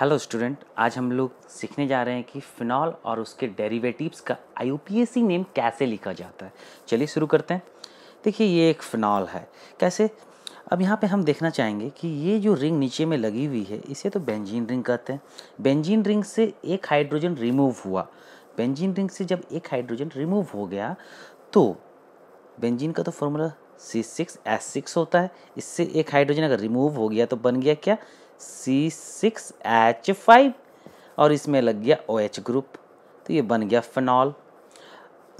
Hello student आज हम लोग सीखने जा रहे हैं कि फिनॉल और उसके डेरिवेटिव्स का आई नेम कैसे लिखा जाता है। चलिए शुरू करते हैं। देखिए, ये एक फिनॉल है। कैसे? अब यहाँ पे हम देखना चाहेंगे कि ये जो रिंग नीचे में लगी हुई है, इसे तो बेंजीन रिंग कहते हैं। बेंजीन रिंग से एक हाइड्रोजन रिमूव हुआ। बेंजीन रिंग से जब एक हाइड्रोजन रिमूव हो गया तो बेंजीन का तो formula C six S six होता है। इससे एक हाइड्रोजन अगर रिमूव हो गया तो बन गया क्या? सी सिक्स एच फाइव और इसमें लग गया ओ एच ग्रुप तो ये बन गया फिनॉल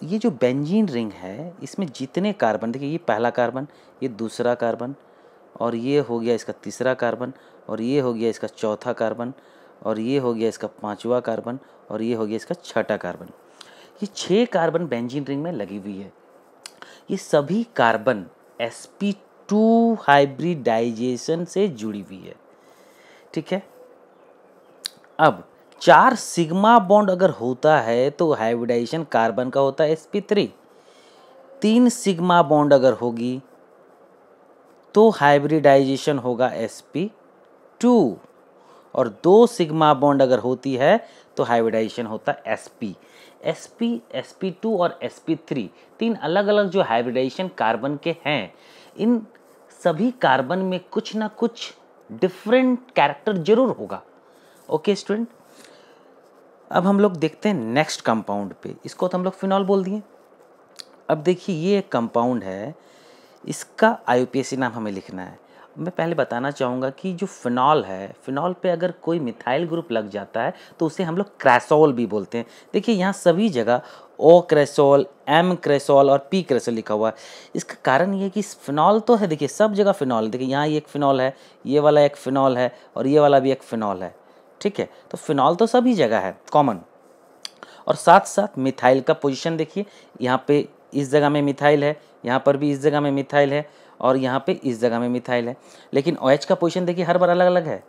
ये जो बेंजीन रिंग है, इसमें जितने कार्बन देखिए ये पहला कार्बन ये दूसरा कार्बन और ये हो गया इसका तीसरा कार्बन और ये हो गया इसका चौथा कार्बन और ये हो गया इसका पांचवा कार्बन और ये हो गया इसका छठा कार्बन ये छः कार्बन बेंजीन रिंग में लगी हुई है. ये सभी कार्बन sp2 हाइब्रिडाइजेशन से जुड़ी हुई है. ठीक है? अब, चार सिग्मा बॉन्ड अगर होता है तो हाइब्रिडाइजेशन कार्बन का होता है sp3 तीन सिग्मा बॉन्ड अगर होगी तो हाइब्रिडाइजेशन होगा sp2 और दो सिग्मा बॉन्ड अगर होती है तो हाइब्रिडाइजेशन होता है sp sp sp2 और sp3 तीन अलग अलग जो हाइब्रिडाइजेशन कार्बन के हैं, इन सभी कार्बन में कुछ ना कुछ डिफरेंट कैरेक्टर ज़रूर होगा। ओके स्टूडेंट अब हम लोग देखते हैं नेक्स्ट कंपाउंड पे। इसको तो हम लोग फिनॉल बोल दिए। अब देखिए, ये एक कंपाउंड है। इसका आई नाम हमें लिखना है। मैं पहले बताना चाहूँगा कि जो फिनॉल है फिनॉल पे अगर कोई मिथाइल ग्रुप लग जाता है तो उसे हम लोग क्रैसोल भी बोलते हैं। देखिए, यहाँ सभी जगह ओ क्रेसोल एम क्रेसोल और पी क्रेसोल लिखा हुआ है। इसका कारण ये कि फिनॉल तो है, देखिए, सब जगह फिनॉल है। देखिए, यहाँ ये एक फिनॉल है, ये वाला एक फिनॉल है और ये वाला भी एक फिनॉल है। ठीक है? तो फिनॉल तो सभी जगह है कॉमन और साथ साथ मिथाइल का पोजिशन देखिए, यहाँ पे इस जगह में मिथाइल है, यहाँ पर भी इस जगह में मिथाइल है और यहाँ पे इस जगह में मिथाइल है। लेकिन ओ OH का पोजिशन देखिए, हर बार अलग अलग है।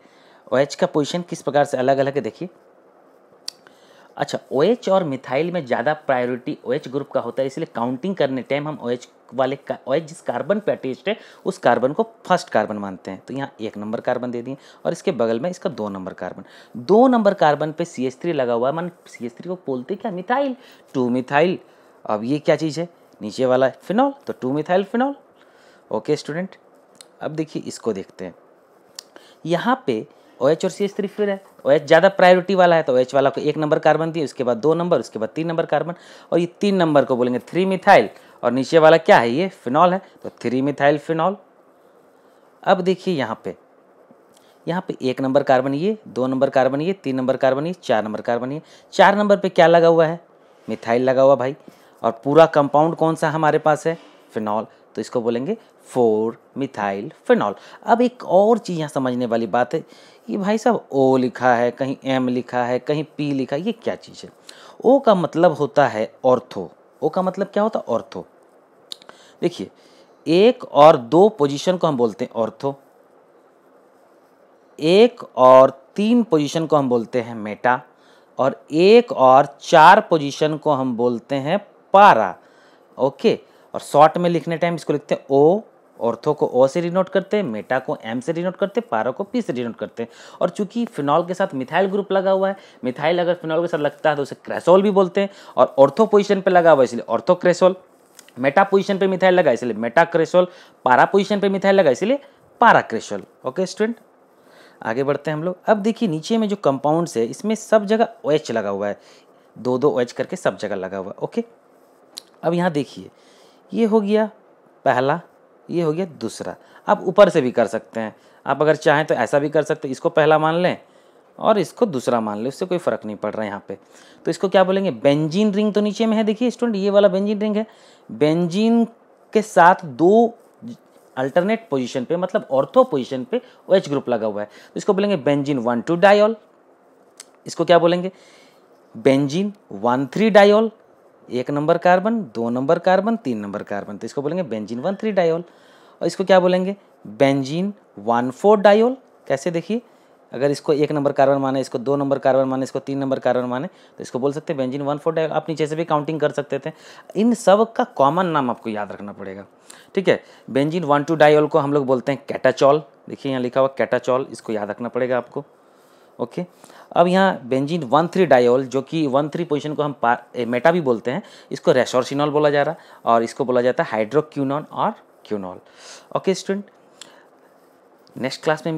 ओ OH का पोजिशन किस प्रकार से अलग अलग है देखिए। अच्छा ओ OH और मिथाइल में ज़्यादा प्रायोरिटी ओ OH ग्रुप का होता है, इसलिए काउंटिंग करने टाइम हम ओ OH वाले ओ OH जिस कार्बन पे अटेस्ट है, उस कार्बन को फ़र्स्ट कार्बन मानते हैं। तो यहाँ एक नंबर कार्बन दे दिए और इसके बगल में इसका दो नंबर कार्बन दो नंबर कार्बन पे सी एच थ्री लगा हुआ है, मान सी एच थ्री को बोलते क्या? मिथाइल। Two methyl. अब ये क्या चीज़ है? नीचे वाला फिनॉल तो two methyl phenol okay student अब देखिए इसको देखते हैं। यहाँ पे ओ OH और सी एच थ्री फिर है। ओ OH ज़्यादा प्रायोरिटी वाला है तो ओ OH वाला को एक नंबर कार्बन दिए, उसके बाद दो नंबर उसके बाद तीन नंबर कार्बन और ये तीन नंबर को बोलेंगे थ्री मिथाइल और नीचे वाला क्या है ये? फिनॉल है तो थ्री मिथाइल फिनॉल अब देखिए यहाँ पे। यहाँ पे एक नंबर कार्बन ये, दो नंबर कार्बन ये, तीन नंबर कार्बन ये, चार नंबर कार्बन ये। चार नंबर पे क्या लगा हुआ है? मिथाइल लगा हुआ भाई। और पूरा कंपाउंड कौन सा हमारे पास है? फिनॉल तो इसको बोलेंगे फोर मिथाइल फिनॉल। अब एक और चीज़ यहाँ समझने वाली बात है ये भाई साहब, ओ लिखा है, कहीं एम लिखा है, कहीं पी लिखा है, ये क्या चीज़ है? ओ का मतलब होता है ऑर्थो। ओ का मतलब क्या होता है? ऑर्थो। देखिए, एक और दो पोजीशन को हम बोलते हैं ऑर्थो। एक और तीन पोजीशन को हम बोलते हैं मेटा। और एक और चार पोजीशन को हम बोलते हैं पारा। ओके? और शॉर्ट में लिखने टाइम इसको लिखते हैं ओ, ऑर्थो को ओ से डिनोट करते हैं, मेटा को एम से डिनोट करते हैं, पारा को पी से डिनोट करते हैं। और चूँकि फिनॉल के साथ मिथाइल ग्रुप लगा हुआ है मिथाइल अगर फिनॉल के साथ लगता है तो उसे क्रेसोल भी बोलते हैं और ऑर्थो पोजिशन पर लगा हुआ है, इसलिए ऑर्थो क्रेसोल मेटा पोजिशन पर मिथाइल लगा, इसलिए मेटा क्रेसोल पारा पोजिशन पर मिथाइल लगा, इसलिए पारा क्रेसोल ओके स्टूडेंट आगे बढ़ते हैं हम लोग। अब देखिए, नीचे में जो कंपाउंड्स है, इसमें सब जगह ओ OH लगा हुआ है। दो दो ओ OH करके सब जगह लगा हुआ है। ओके अब यहाँ देखिए ये हो गया पहला, ये हो गया दूसरा। आप ऊपर से भी कर सकते हैं। आप अगर चाहें तो ऐसा भी कर सकते हैं। इसको पहला मान लें और इसको दूसरा मान लें। उससे कोई फ़र्क नहीं पड़ रहा है यहाँ पे। तो इसको क्या बोलेंगे? बेंजीन रिंग तो नीचे में है। देखिए स्टूडेंट, ये वाला बेंजीन रिंग है। बेंजीन के साथ दो अल्टरनेट पोजीशन पे मतलब ऑर्थो पोजीशन पे ओ एच ग्रुप लगा हुआ है। तो इसको बोलेंगे बेंजीन वन टू डायोल। इसको क्या बोलेंगे? Benzene one three diol. एक नंबर कार्बन, दो नंबर कार्बन, तीन नंबर कार्बन। तो इसको बोलेंगे बेंजीन वन थ्री डायोल और इसको क्या बोलेंगे? बेंजीन वन फोर डायोल कैसे देखिए? अगर इसको एक नंबर कार्बन माने, इसको दो नंबर कार्बन माने, इसको तीन नंबर कार्बन माने तो इसको बोल सकते हैं बेंजीन वन फोर डायोल आप नीचे से भी काउंटिंग कर सकते थे। इन सब का कॉमन नाम आपको याद रखना पड़ेगा। ठीक है? बेंजीन वन टू डायोल को हम लोग बोलते हैं कैटाचॉल देखिए यहाँ लिखा हुआ कैटाचॉल इसको याद रखना पड़ेगा आपको। ओके अब यहाँ बेंजीन वन थ्री डायोल जो कि वन थ्री पोजिशन को हम मेटा भी बोलते हैं, इसको रेसोरसिनॉल बोला जा रहा और इसको बोला जाता है हाइड्रोक्यूनॉन और quinol okay student next class में मिलते